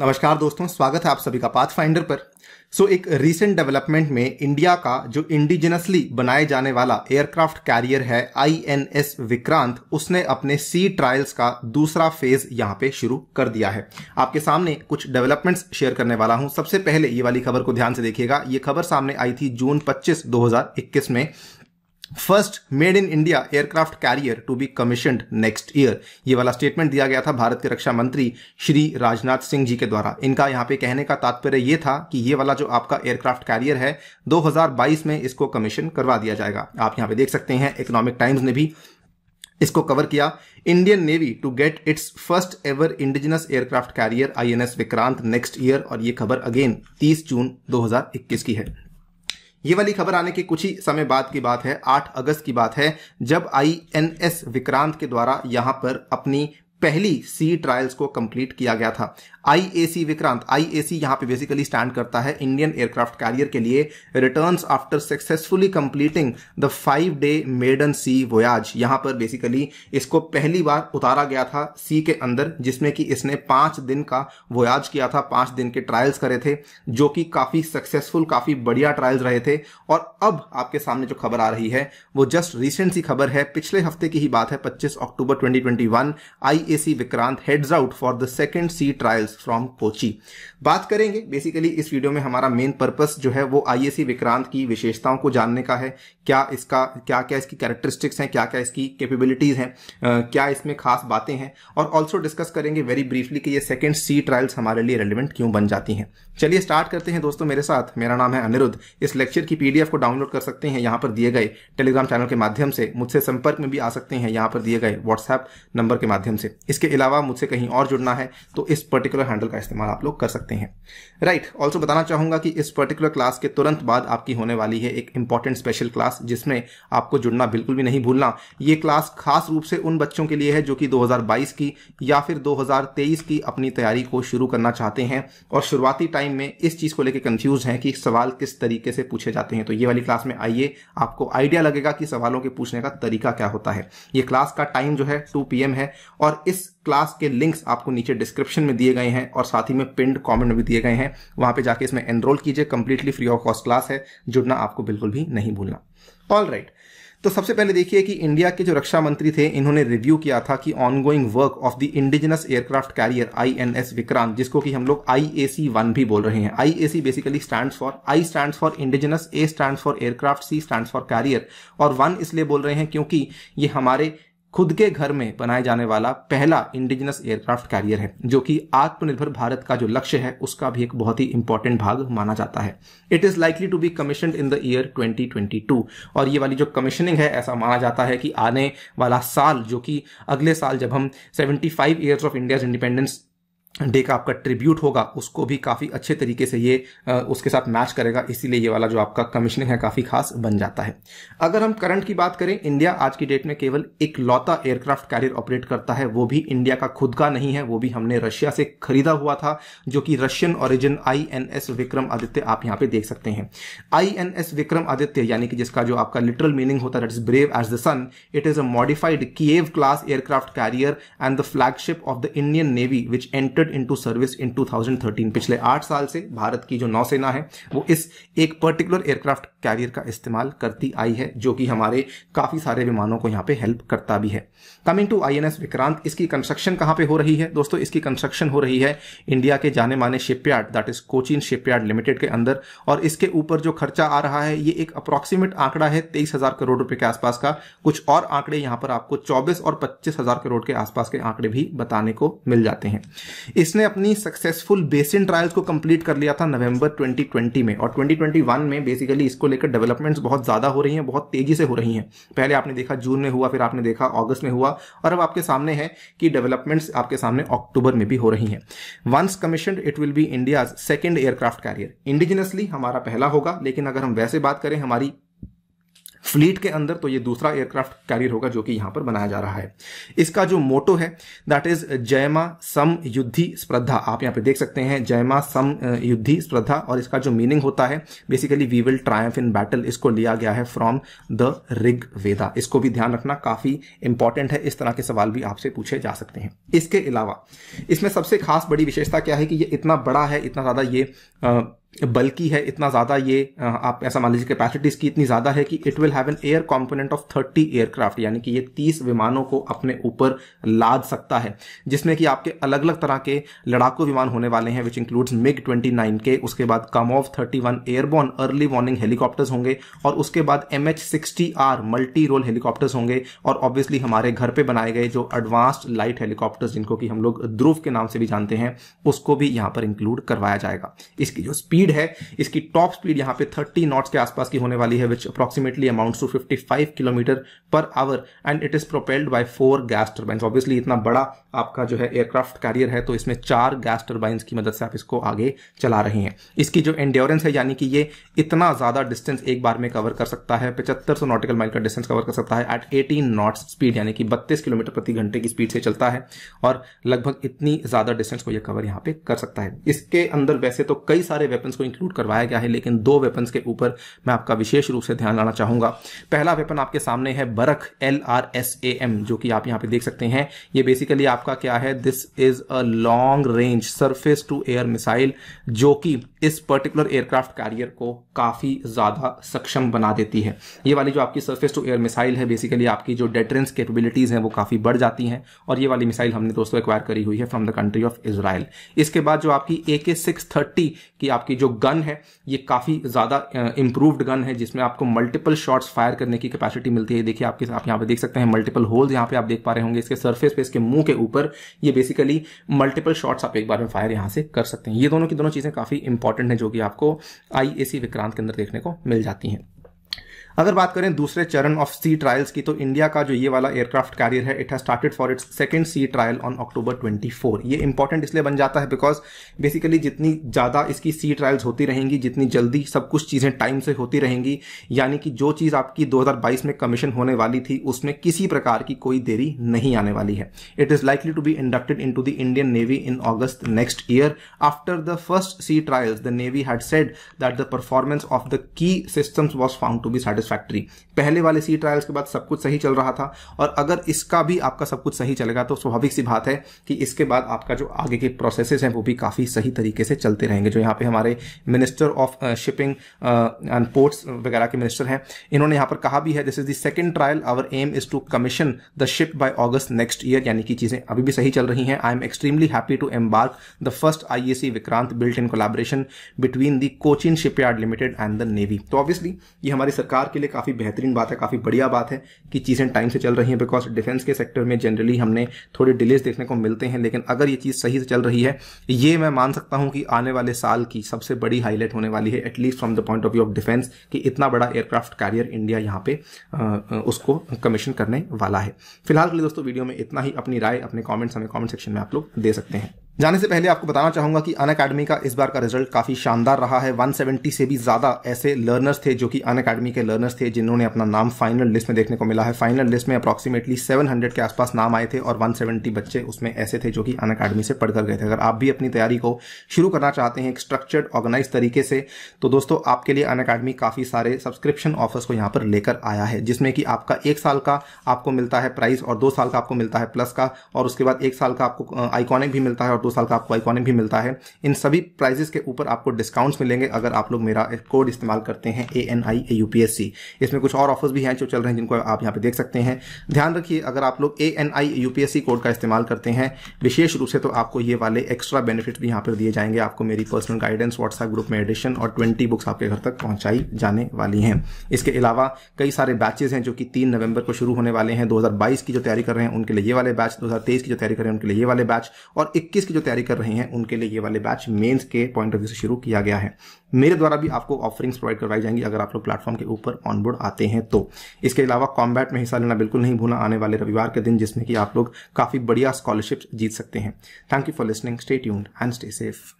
नमस्कार दोस्तों स्वागत है आप सभी का पाथ फाइंडर पर। सो so, एक रीसेंट डेवलपमेंट में इंडिया का जो इंडिजिनसली बनाए जाने वाला एयरक्राफ्ट कैरियर है आईएनएस विक्रांत उसने अपने सी ट्रायल्स का दूसरा फ़ेज़ यहाँ पे शुरू कर दिया है। आपके सामने कुछ डेवलपमेंट्स शेयर करने वाला हूँ। सबसे पहले ये वाली खबर को ध्यान से देखिएगा। ये खबर सामने आई थी जून 25 2021 में। First made in India aircraft carrier to be commissioned next year. ये वाला स्टेटमेंट दिया गया था भारत के रक्षा मंत्री श्री राजनाथ सिंह जी के द्वारा। इनका यहाँ पे कहने का तात्पर्य ये था कि ये वाला जो आपका एयरक्राफ्ट कैरियर है 2022 में इसको कमीशन करवा दिया जाएगा। आप यहाँ पे देख सकते हैं इकोनॉमिक टाइम्स ने भी इसको कवर किया। Indian navy to get its first ever indigenous aircraft carrier INS Vikrant next year और ये खबर अगेन 30 जून 2021 की है। ये वाली खबर आने के कुछ ही समय बाद की बात है 8 अगस्त की बात है, जब आई एन एस विक्रांत के द्वारा यहाँ पर अपनी पहली सी ट्रायल्स को कंप्लीट किया गया था। आईएसी विक्रांत, आईएसी यहाँ पे बेसिकली स्टैंड करता है इंडियन एयरक्राफ्ट कैरियर के लिए। Returns after successfully completing the five day maiden sea voyage यहाँ पर बेसिकली इसको पहली बार उतारा गया था सी के अंदर, जिसमें कि इसने पाँच दिन का वोयाज किया था, पाँच दिन के ट्रायल्स करे थे, जो कि काफ़ी सक्सेसफुल काफ़ी बढ़िया ट्रायल्स रहे थे। और अब आपके सामने जो खबर आ रही है, वो जस्ट रिसेंट सी खबर है। पिछले हफ़्ते की ही बात है, पच्चीस October twenty I IAC Vikrant heads out for the second sea trials from Kochi बात करेंगे बेसिकली इस वीडियो में हमारा मेन पर्पस जो है वो आईएसी विक्रांत की विशेषताओं को जानने का है। क्या इसका क्या क्या इसकी कैरेक्टरिस्टिक्स हैं क्या क्या इसकी कैपेबिलिटीज हैं क्या इसमें खास बातें हैं? और ऑल्सो डिस्कस करेंगे वेरी ब्रीफली कि ये सेकेंड सी ट्रायल्स हमारे लिए रेलिवेंट क्यों बन जाती हैं। चलिए स्टार्ट करते हैं दोस्तों मेरे साथ। मेरा नाम है अनिरुद्ध। इस लेक्चर की पीडीएफ को डाउनलोड कर सकते हैं यहाँ पर दिए गए टेलीग्राम चैनल के माध्यम से। मुझसे संपर्क में भी आ सकते हैं यहाँ पर दिए गए व्हाट्सएप नंबर के माध्यम से। इसके अलावा मुझसे कहीं और जुड़ना है तो इस पर्टिकुलर हैंडल का इस्तेमाल आप लोग कर सकते हैं। राइट right, ऑल्सो बताना चाहूँगा कि इस पर्टिकुलर क्लास के तुरंत बाद आपकी होने वाली है एक इंपॉर्टेंट स्पेशल क्लास जिसमें आपको जुड़ना बिल्कुल भी नहीं भूलना। ये क्लास खास रूप से उन बच्चों के लिए है जो कि 2022 की या फिर 2023 की अपनी तैयारी को शुरू करना चाहते हैं और शुरुआती टाइम में इस चीज़ को लेकर कंफ्यूज हैं कि सवाल किस तरीके से पूछे जाते हैं। तो ये वाली क्लास में आइए आपको आइडिया लगेगा कि सवालों के पूछने का तरीका क्या होता है। ये क्लास का टाइम जो है टू पी है और इस क्लास के लिंक्स आपको नीचे डिस्क्रिप्शन में दिए गए हैं और साथ ही में पिंड कमेंट भी दिए गए हैं। वहाँ पे जाके इसमें एनरोल कीजिए completely free of cost class है, जुड़ना आपको बिल्कुल भी नहीं भूलना। All right. तो सबसे पहले देखिए कि इंडिया के जो रक्षा मंत्री थे, इन्होंने रिव्यू किया था कि ongoing work of the indigenous aircraft carrier INS Vikrant जिसको कि हम लोग आईएसी वन भी बोल रहे हैं। IAC basically stand for I stand for indigenous A stand for aircraft C stand for carrier और वन इसलिए बोल रहे हैं क्योंकि ये हमारे खुद के घर में बनाए जाने वाला पहला इंडिजिनस एयरक्राफ्ट कैरियर है, जो कि आत्मनिर्भर भारत का जो लक्ष्य है, उसका भी एक बहुत ही इंपॉर्टेंट भाग माना जाता है। It is likely to be commission in the year 2022 और ये वाली जो कमीशनिंग है, ऐसा माना जाता है कि आने वाला साल, जो कि अगले साल जब हम 75 years of India independence day का आपका ट्रिब्यूट होगा, उसको भी काफ़ी अच्छे तरीके से ये उसके साथ मैच करेगा, इसीलिए ये वाला जो आपका कमीशनिंग है काफ़ी खास बन जाता है। अगर हम करंट की बात करें इंडिया आज की डेट में केवल एक लौता एयरक्राफ्ट कैरियर ऑपरेट करता है, वो भी इंडिया का खुद का नहीं है, वो भी हमने रशिया से खरीदा हुआ था, जो कि Russian origin INS Vikramaditya आप यहाँ पे देख सकते हैं। आईएनएस विक्रम आदित्य यानी कि जिसका जो आपका लिटरल मीनिंग होता है brave as the son it is a modified Kiev class aircraft carrier and the flagship of the Indian navy which entered into service in 2013 पिछले आठ साल से भारत की जो नौसेना है, वो इस एक पर्टिकुलर एयरक्राफ्ट कैरियर का इस्तेमाल करती आई है, जो कि हमारे काफ़ी सारे विमानों को यहाँ पे हेल्प करता भी है। कमिंग टू आईएनएस विक्रांत, इसकी कंस्ट्रक्शन कहाँ पे हो रही है? दोस्तों, इसकी कंस्ट्रक्शन हो रही है इंडिया के जाने माने shipyard that is Cochin shipyard limited के अंदर, और इसके ऊपर जो खर्चा आ रहा है, ये एक अप्रोक्सीमेट आंकड़ा है तेईस करोड़ रुपए के आसपास का। कुछ और आंकड़े यहाँ पर आपको चौबीस और पच्चीस हज़ार करोड़ के आसपास के आंकड़े भी बताने को मिल जाते हैं। इसने अपनी सक्सेसफुल बेसिन ट्रायल्स को कंप्लीट कर लिया था नवंबर 2020 में। और 2021 में बेसिकली इसको लेकर डेवलपमेंट्स बहुत ज़्यादा हो रही हैं, बहुत तेज़ी से हो रही हैं। पहले आपने देखा जून में हुआ, फिर आपने देखा अगस्त में हुआ, और अब आपके सामने है कि डेवलपमेंट्स आपके सामने अक्टूबर में भी हो रही हैं। Once commission it will be India second aircraft carrier indigenously हमारा पहला होगा, लेकिन अगर हम वैसे बात करें, हमारी फ्लीट के अंदर तो ये दूसरा एयरक्राफ्ट कैरियर होगा जो कि यहाँ पर बनाया जा रहा है। इसका जो मोटो है दैट इज़ जयमा सम युद्धि स्पर्धा आप यहाँ पे देख सकते हैं, जयमा सम युद्धि स्पर्धा और इसका जो मीनिंग होता है basically we will triumph in battle इसको लिया गया है फ्रॉम द रिग वेदा। इसको भी ध्यान रखना, काफ़ी इंपॉर्टेंट है, इस तरह के सवाल भी आपसे पूछे जा सकते हैं। इसके अलावा, इसमें सबसे खास बड़ी विशेषता क्या है कि ये इतना बड़ा है, इतना ज़्यादा ये बल्कि है इतना ज़्यादा ये आप ऐसा मान लीजिए कैपेसिटी इसकी इतनी ज़्यादा है कि it will have an air component of 30 aircraft यानी कि ये 30 विमानों को अपने ऊपर लाद सकता है, जिसमें कि आपके अलग अलग तरह के लड़ाकू विमान होने वाले हैं विच इंक्लूड्स मिग 29 के, उसके बाद Kamov 31 airborne early warning helicopters होंगे, और उसके बाद M H sixty R multi role helicopters होंगे, और ऑब्वियसली हमारे घर पर बनाए गए जो एडवांस्ड लाइट हेलीकॉप्टर्स जिनको कि हम लोग ध्रुव के नाम से भी जानते हैं, उसको भी यहाँ पर इंक्लूड करवाया जाएगा। इसकी जो स्पीड स्पीड है, इसकी टॉप स्पीड यहाँ पे 30 नॉट्स के आसपास की होने वाली है which approximately amounts to 55 kilometre per hour and it is propelled by four gas turbines obviously इतना बड़ा आपका जो है एयरक्राफ्ट कैरियर है तो इसमें चार गैस टर्बाइंस की मदद से आप इसको आगे चला रहे हैं। इसकी जो एंड्योरेंस है, यानी कि ये इतना ज़्यादा डिस्टेंस एक बार में कवर कर सकता है, पचहत्तर नॉटिकल माइल का डिस्टेंस कवर कर सकता है एट एटीन नॉट्स स्पीड यानी कि बत्तीस किलोमीटर प्रति घंटे की स्पीड से चलता है, और लगभग इतनी ज़्यादा डिस्टेंस को यह कवर यहाँ पे कर सकता है। इसके अंदर वैसे तो कई सारे वेपन्स को इंक्लूड करवाया गया है, लेकिन दो वेपन्स के ऊपर मैं आपका विशेष रूप से ध्यान लाना चाहूँगा। पहला वेपन आपके सामने है Barak L R S A M जो कि आप यहाँ पे देख सकते हैं। ये बेसिकली आपका क्या है? This is a long range surface to air missile जो कि इस पर्टिकुलर एयरक्राफ्ट कैरियर को काफ़ी ज़्यादा सक्षम बना देती है। ये वाली जो आपकी सरफेस टू एयर मिसाइल है बेसिकली आपकी जो डेटरेंस कैपेबिलिटीज हैं वो काफ़ी बढ़ जाती हैं और ये वाली मिसाइल हमने दोस्तों एक्वायर करी हुई है from the country of Israel इसके बाद जो आपकी ए के सिक्स थर्टी की आपकी जो गन है, ये काफ़ी ज़्यादा इंप्रूव्ड गन है, जिसमें आपको मल्टीपल शॉट्स फायर करने की कैपेसिटी मिलती है। देखिए आपके आप यहाँ पे देख सकते हैं मल्टीपल होल्स यहाँ पे आप देख पा रहे होंगे। इसके सर्फेस पे, इसके मुँह के ऊपर ये बेसिकली मल्टीपल शॉट्स आप एक बार में फायर यहाँ से कर सकते हैं। ये दोनों की दोनों चीज़ें काफ़ी इंपॉर्टेंट है जो कि आपको आईएसी विक्रांत के अंदर देखने को मिल जाती हैं। अगर बात करें दूसरे चरण ऑफ़ सी ट्रायल्स की तो इंडिया का जो ये वाला एयरक्राफ्ट कैरियर है it has started for its second sea trial on October 24 ये इंपॉर्टेंट इसलिए बन जाता है बिकॉज़ बेसिकली जितनी ज़्यादा इसकी सी ट्रायल्स होती रहेंगी, जितनी जल्दी सब कुछ चीज़ें टाइम से होती रहेंगी, यानी कि जो चीज़ आपकी 2022 में कमीशन होने वाली थी, उसमें किसी प्रकार की कोई देरी नहीं आने वाली है। It is likely to be inducted in to the Indian navy in August next year after the first sea trials the navy had said that the performance of the key systems was found to be satisfactory पहले वाले सी trials के बाद सब कुछ सही चल रहा था और अगर इसका भी आपका सब कुछ सही चलेगा तो स्वाभाविक सी बात है कि इसके बाद आपका जो आगे के प्रोसेसेस हैं, वो भी काफ़ी सही तरीके से चलते रहेंगे। जो यहाँ पे हमारे minister of shipping and ports वगैरह के मिनिस्टर हैं, इन्होंने यहाँ पर कहा भी है this is the second trial our aim is to commission the ship by August next year यानी कि चीज़ें अभी भी सही चल रही हैं। I am extremely happy to embark the first IAC Vikrant built in collaboration between the Cochin shipyard limited and the navy तो ऑब्वियसली ये हमारी सरकार के लिए काफ़ी बेहतरीन बात है, काफ़ी बढ़िया बात है कि चीज़ें टाइम से चल रही हैं बिकॉज़ डिफेंस के सेक्टर में जनरली हमने थोड़े डिलेज देखने को मिलते हैं, लेकिन अगर ये चीज़ सही से चल रही है, ये मैं मान सकता हूँ कि आने वाले साल की सबसे बड़ी हाईलाइट होने वाली है at least from the point of view of defence कि इतना बड़ा एयरक्राफ्ट कैरियर इंडिया यहाँ पे उसको कमीशन करने वाला है। फ़िलहाल के लिए दोस्तों वीडियो में इतना ही, अपनी राय अपने कॉमेंट्स हमें कॉमेंट सेक्शन में आप लोग दे सकते हैं। जाने से पहले आपको बताना चाहूँगा कि अन अकेडमी का इस बार का रिज़ल्ट काफ़ी शानदार रहा है। 170 से भी ज़्यादा ऐसे लर्नर्स थे जो कि अन अकेडमी के लर्नर्स थे, जिन्होंने अपना नाम फाइनल लिस्ट में देखने को मिला है। फाइनल लिस्ट में अप्रॉक्सीमेटली 700 के आसपास नाम आए थे और 170 बच्चे उसमें ऐसे थे जो कि अन अकेडमी से पढ़कर गए थे। अगर आप भी अपनी तैयारी को शुरू करना चाहते हैं एक स्ट्रक्चर्ड ऑर्गेनाइज तरीके से तो दोस्तों आपके लिए अन अकेडमी काफ़ी सारे सब्सक्रिप्शन ऑफर्स को यहाँ पर लेकर आया है, जिसमें कि आपका एक साल का आपको मिलता है प्राइस और दो साल का आपको मिलता है प्लस का, और उसके बाद एक साल का आपको आइकॉनिक भी मिलता है और दो साल का आपको आइकॉनिक भी मिलता है। इन सभी प्राइजेस के ऊपर आपको डिस्काउंट्स मिलेंगे अगर आप लोग मेरा कोड इस्तेमाल करते हैं A N I A UPSC इसमें कुछ और ऑफर्स भी हैं जो चल रहे हैं जिनको आप यहाँ पे देख सकते हैं। ध्यान रखिए, अगर आप लोग A N I UPSC code का इस्तेमाल करते हैं, विशेष रूप से तो आपको ये वाले एक्स्ट्रा बेनिफिट भी यहाँ पर दिए जाएँगे। आपको मेरी पर्सनल गाइडेंस व्हाट्सएप ग्रुप में एडिशन और ट्वेंटी बुक्स आपके घर तक पहुंचाई जाने वाली हैं। इसके अलावा कई सारे बैचेज हैं जो कि तीन नवंबर को शुरू होने वाले हैं। 2022 की जो तैयारी कर रहे हैं, उनके लिए ये वाले बैच 2023 की जो तैयारी कर रहे हैं, उनके लिए ये वाले बैच और 21 की जो तैयारी कर रहे हैं, उनके लिए ये वाले बैच मेंस के पॉइंट ऑफ़ व्यू से शुरू किया गया है। मेरे द्वारा भी आपको ऑफरिंग्स प्रोवाइड करवाई जाएँगी अगर आप लोग प्लेटफॉर्म के ऊपर ऑनबोर्ड आते हैं तो। इसके अलावा कॉम्बैट में हिस्सा लेना बिल्कुल नहीं भूलना, आने वाले रविवार के दिन जिसमें कि आप लोग काफ़ी बढ़िया स्कॉलरशिप जीत सकते हैं। Thank you for listening stay tuned and stay safe